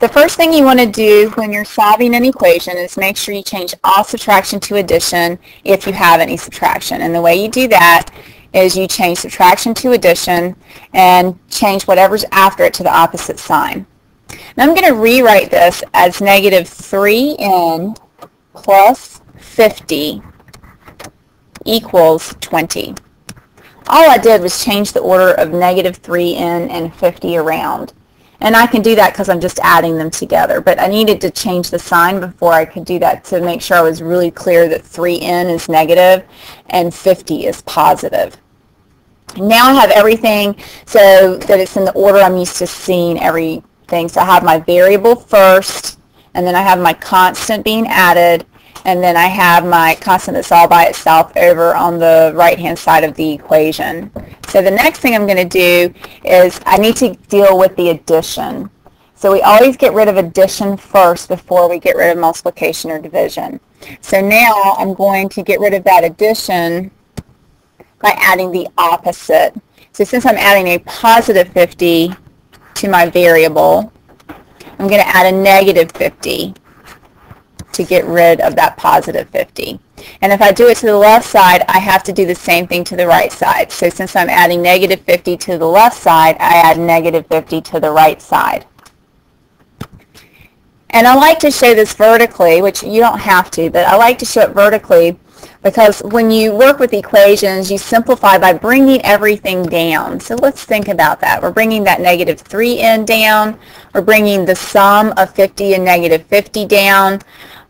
The first thing you want to do when you're solving an equation is make sure you change all subtraction to addition if you have any subtraction. And the way you do that is you change subtraction to addition and change whatever's after it to the opposite sign. Now I'm going to rewrite this as negative 3n plus 50 equals 20. All I did was change the order of negative 3n and 50 around. And I can do that because I'm just adding them together. But I needed to change the sign before I could do that to make sure I was really clear that 3n is negative and 50 is positive. Now I have everything so that it's in the order I'm used to seeing everything. So I have my variable first, and then I have my constant being added, and then I have my constant that's all by itself over on the right-hand side of the equation. So the next thing I'm going to do is I need to deal with the addition. So we always get rid of addition first before we get rid of multiplication or division. So now I'm going to get rid of that addition by adding the opposite. So since I'm adding a positive 50 to my variable, I'm going to add a negative 50 to get rid of that positive 50. And if I do it to the left side, I have to do the same thing to the right side. So since I'm adding negative 50 to the left side, I add negative 50 to the right side. And I like to show this vertically, which you don't have to, but I like to show it vertically because when you work with equations, you simplify by bringing everything down. So let's think about that. We're bringing that negative 3n down. We're bringing the sum of 50 and negative 50 down.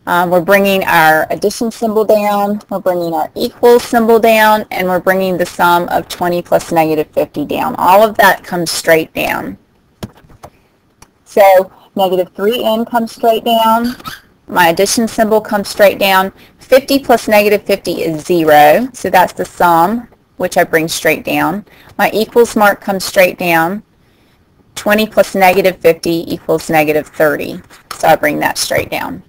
Um, we're bringing our addition symbol down, we're bringing our equal symbol down, and we're bringing the sum of 20 plus negative 50 down. All of that comes straight down. So negative 3n comes straight down. My addition symbol comes straight down. 50 plus negative 50 is 0, so that's the sum, which I bring straight down. My equals mark comes straight down. 20 plus negative 50 equals negative 30, so I bring that straight down.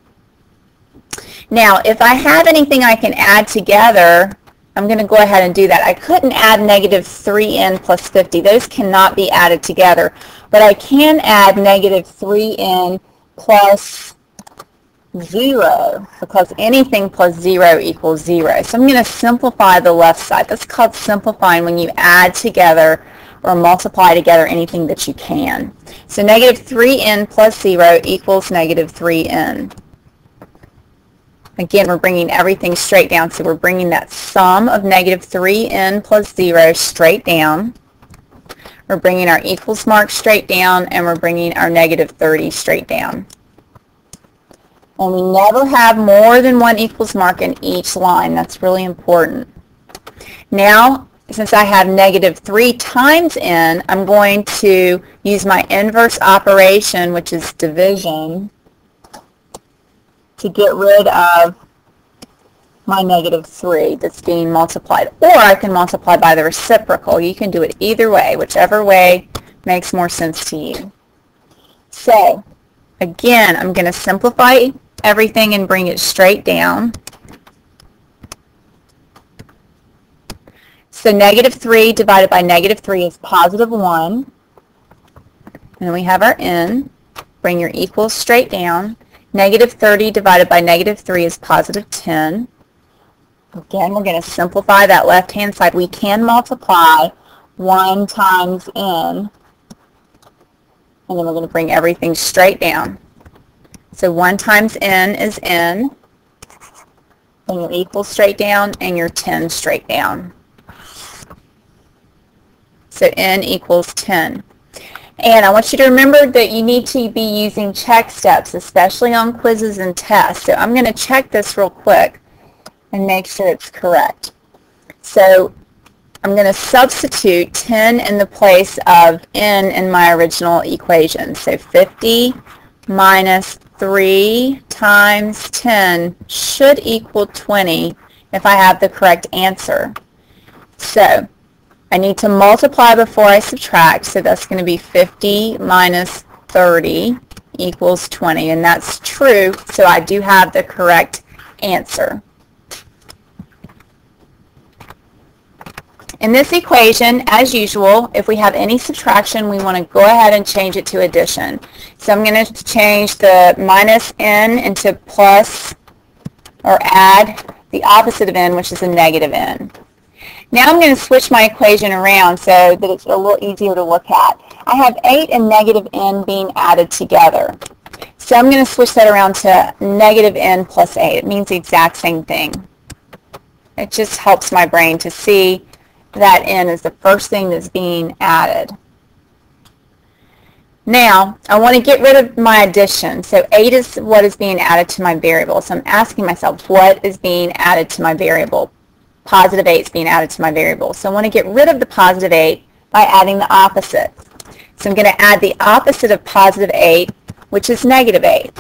Now, if I have anything I can add together, I'm going to go ahead and do that. I couldn't add negative 3n plus 50. Those cannot be added together. But I can add negative 3n plus 0 because anything plus 0 equals 0. So I'm going to simplify the left side. That's called simplifying when you add together or multiply together anything that you can. So negative 3n plus 0 equals negative 3n. Again, we're bringing everything straight down. So we're bringing that sum of negative 3n plus 0 straight down. We're bringing our equals mark straight down, and we're bringing our negative 30 straight down. And we never have more than one equals mark in each line. That's really important. Now, since I have negative 3 times n, I'm going to use my inverse operation, which is division, to get rid of my negative 3 that's being multiplied. Or I can multiply by the reciprocal. You can do it either way, whichever way makes more sense to you. So, again, I'm going to simplify everything and bring it straight down. So negative 3 divided by negative 3 is positive 1. And we have our n. Bring your equals straight down. Negative 30 divided by negative 3 is positive 10. Again, we're going to simplify that left-hand side. We can multiply 1 times n, and then we're going to bring everything straight down. So 1 times n is n, and your equals straight down, and your 10 straight down. So n equals 10. And I want you to remember that you need to be using check steps, especially on quizzes and tests. So I'm going to check this real quick and make sure it's correct. So I'm going to substitute 10 in the place of n in my original equation. So 50 minus 3 times 10 should equal 20 if I have the correct answer. So I need to multiply before I subtract, so that's going to be 50 minus 30 equals 20, and that's true, so I do have the correct answer. In this equation, as usual, if we have any subtraction, we want to go ahead and change it to addition. So I'm going to change the minus n into plus or add the opposite of n, which is a negative n. Now I'm going to switch my equation around so that it's a little easier to look at. I have 8 and negative n being added together. So I'm going to switch that around to negative n plus 8. It means the exact same thing. It just helps my brain to see that n is the first thing that's being added. Now, I want to get rid of my addition. So 8 is what is being added to my variable. So I'm asking myself, what is being added to my variable? Positive 8 is being added to my variable. So I want to get rid of the positive 8 by adding the opposite. So I'm going to add the opposite of positive 8, which is negative 8.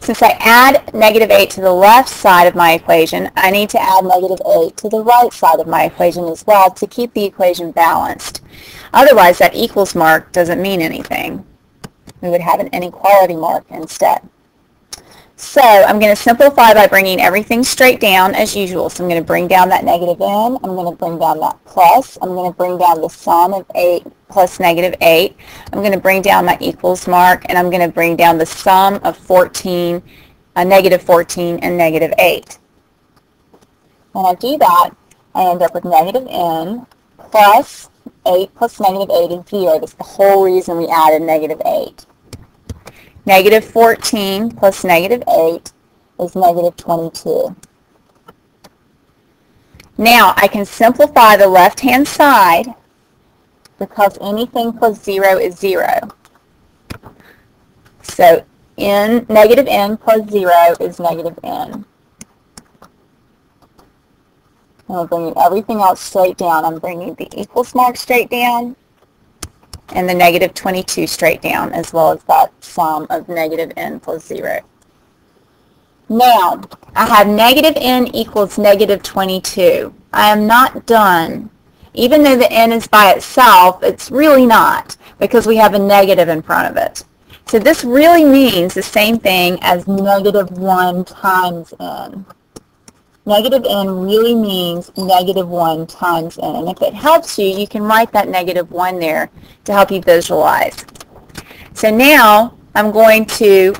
Since I add negative 8 to the left side of my equation, I need to add negative 8 to the right side of my equation as well to keep the equation balanced. Otherwise, that equals mark doesn't mean anything. We would have an inequality mark instead. So I'm going to simplify by bringing everything straight down as usual. So I'm going to bring down that negative n. I'm going to bring down that plus. I'm going to bring down the sum of 8 plus negative 8. I'm going to bring down my equals mark, and I'm going to bring down the sum of 14, uh, negative 14, and negative 8. When I do that, I end up with negative n plus 8 plus negative 8 is 0. That's the whole reason we added negative 8. Negative 14 plus negative 8 is negative 22. Now, I can simplify the left-hand side because anything plus 0 is 0. So, n, negative n plus 0 is negative n. I'm bringing everything else straight down. I'm bringing the equals mark straight down and the negative 22 straight down as well as that sum of negative n plus 0. Now, I have negative n equals negative 22. I am not done. Even though the n is by itself, it's really not because we have a negative in front of it. So this really means the same thing as negative 1 times n. Negative n really means negative 1 times n. And if it helps you, you can write that negative 1 there to help you visualize. So now I'm going to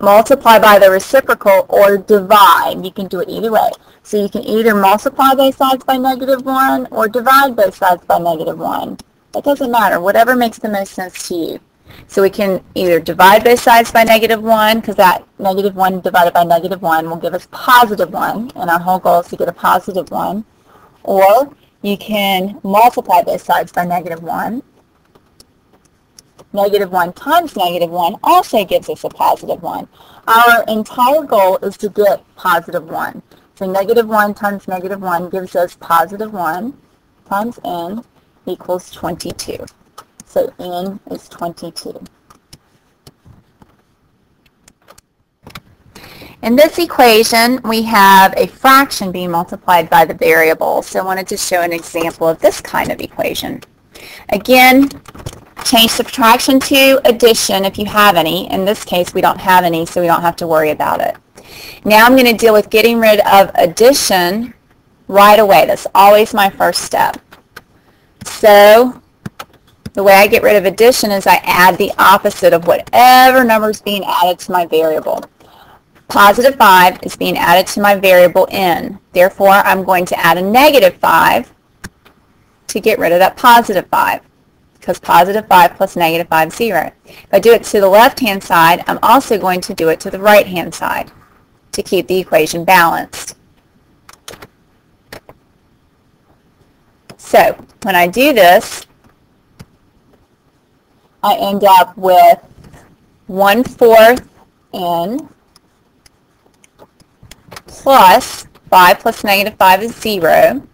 multiply by the reciprocal or divide. You can do it either way. So you can either multiply both sides by negative 1 or divide both sides by negative 1. It doesn't matter. Whatever makes the most sense to you. So we can either divide both sides by negative 1, because that negative 1 divided by negative 1 will give us positive 1, and our whole goal is to get a positive 1. Or you can multiply both sides by negative 1. Negative 1 times negative 1 also gives us a positive 1. Our entire goal is to get positive 1. So negative 1 times negative 1 gives us positive 1 times n equals 22. So n is 22. In this equation, we have a fraction being multiplied by the variable. So I wanted to show an example of this kind of equation. Again, change subtraction to addition if you have any. In this case, we don't have any, so we don't have to worry about it. Now I'm going to deal with getting rid of addition right away. That's always my first step. So the way I get rid of addition is I add the opposite of whatever number is being added to my variable. Positive 5 is being added to my variable n. Therefore, I'm going to add a negative 5 to get rid of that positive 5 because positive 5 plus negative 5 is 0. If I do it to the left-hand side, I'm also going to do it to the right-hand side to keep the equation balanced. So, when I do this, I end up with 1 fourth n plus 5 plus negative 5 is 0.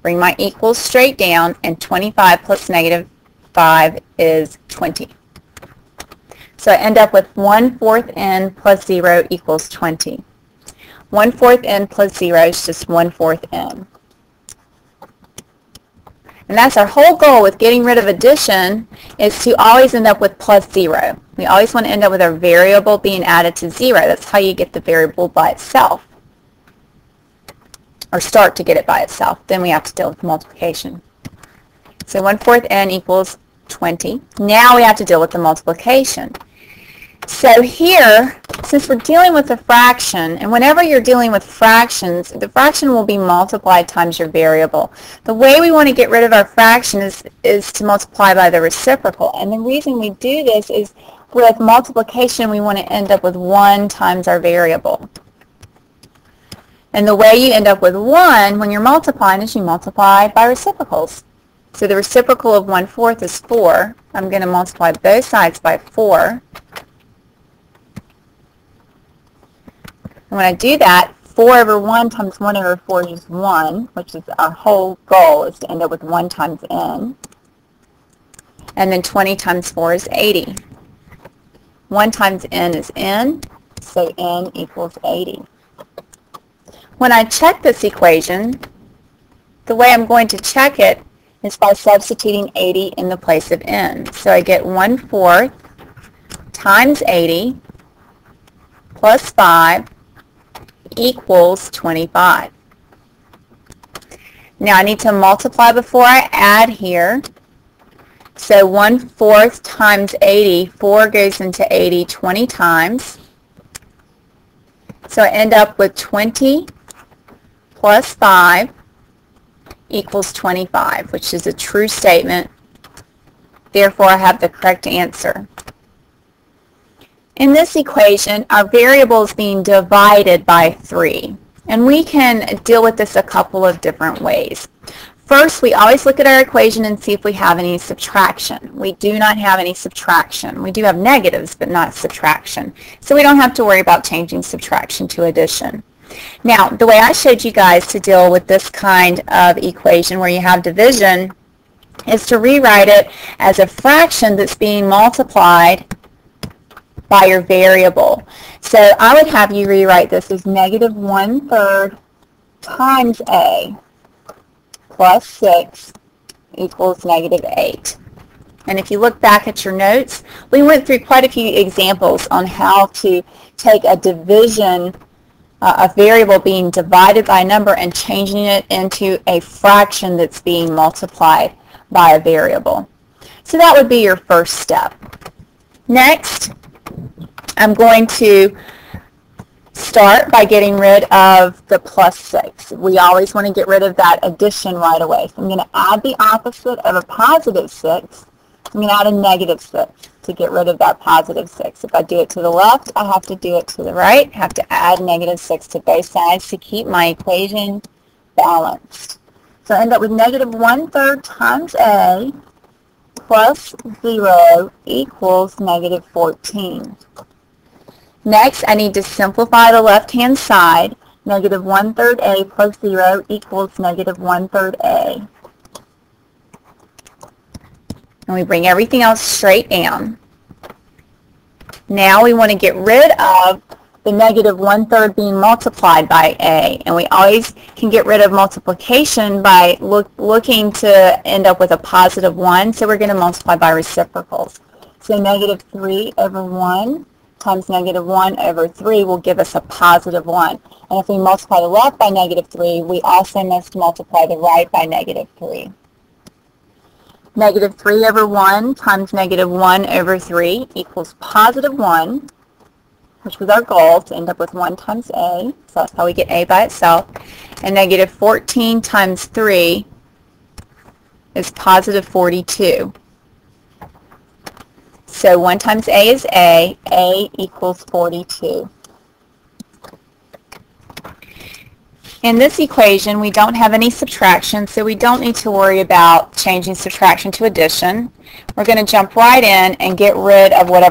Bring my equals straight down, and 25 plus negative 5 is 20. So I end up with 1 fourth n plus 0 equals 20. 1 fourth n plus 0 is just 1 fourth n. And that's our whole goal with getting rid of addition is to always end up with plus zero. We always want to end up with our variable being added to zero. That's how you get the variable by itself. or start to get it by itself. Then we have to deal with multiplication. So 1 fourth n equals 20. Now we have to deal with the multiplication. So here, since we're dealing with a fraction, and whenever you're dealing with fractions, the fraction will be multiplied times your variable. The way we want to get rid of our fraction is, is to multiply by the reciprocal. And the reason we do this is with multiplication, we want to end up with 1 times our variable. And the way you end up with 1 when you're multiplying is you multiply by reciprocals. So the reciprocal of 1 fourth is 4. I'm going to multiply both sides by 4. And when I do that, 4 over 1 times 1 over 4 is 1, which is our whole goal is to end up with 1 times n. And then 20 times 4 is 80. 1 times n is n, so n equals 80. When I check this equation, the way I'm going to check it is by substituting 80 in the place of n. So I get 1 fourth times 80 plus 5 equals 25. Now I need to multiply before I add here. So 1 fourth times 80, 4 goes into 80 20 times. So I end up with 20 plus 5 equals 25, which is a true statement. Therefore, I have the correct answer. In this equation, our variable is being divided by 3. And we can deal with this a couple of different ways. First, we always look at our equation and see if we have any subtraction. We do not have any subtraction. We do have negatives, but not subtraction. So we don't have to worry about changing subtraction to addition. Now, the way I showed you guys to deal with this kind of equation where you have division is to rewrite it as a fraction that's being multiplied by your variable. So I would have you rewrite this as negative one-third times a plus 6 equals negative 8. And if you look back at your notes, we went through quite a few examples on how to take a division, uh, a variable being divided by a number and changing it into a fraction that's being multiplied by a variable. So that would be your first step. Next, I'm going to start by getting rid of the plus 6. We always want to get rid of that addition right away. So I'm going to add the opposite of a positive 6. I'm going to add a negative 6 to get rid of that positive 6. If I do it to the left, I have to do it to the right. I have to add negative 6 to both sides to keep my equation balanced. So I end up with negative 1 third times a plus 0 equals negative 14. Next, I need to simplify the left-hand side. Negative 1 third a plus 0 equals negative 1 third a. And we bring everything else straight down. Now we want to get rid of the negative one-third being multiplied by a. And we always can get rid of multiplication by look, looking to end up with a positive 1. So we're going to multiply by reciprocals. So negative 3 over 1 times negative 1 over 3 will give us a positive 1. And if we multiply the left by negative 3, we also must multiply the right by negative 3. Negative 3 over 1 times negative 1 over 3 equals positive 1, which was our goal to end up with 1 times a. So that's how we get a by itself. And negative 14 times 3 is positive 42. So 1 times a is a. a equals 42. In this equation, we don't have any subtraction, so we don't need to worry about changing subtraction to addition. We're going to jump right in and get rid of whatever